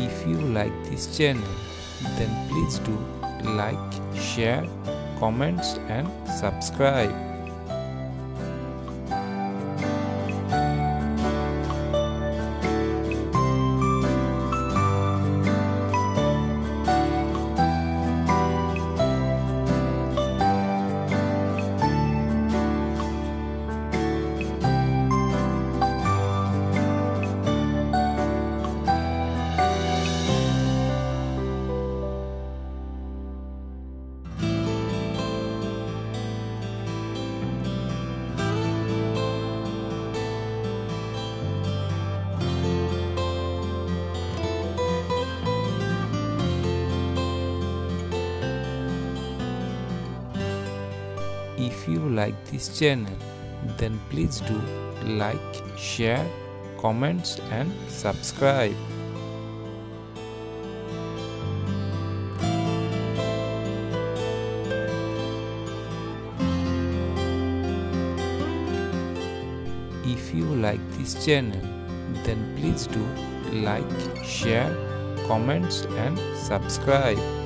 If you like this channel, then please do like, share, comments and subscribe. If you like this channel, then please do like, share, comments and subscribe. If you like this channel, then please do like, share, comments and subscribe.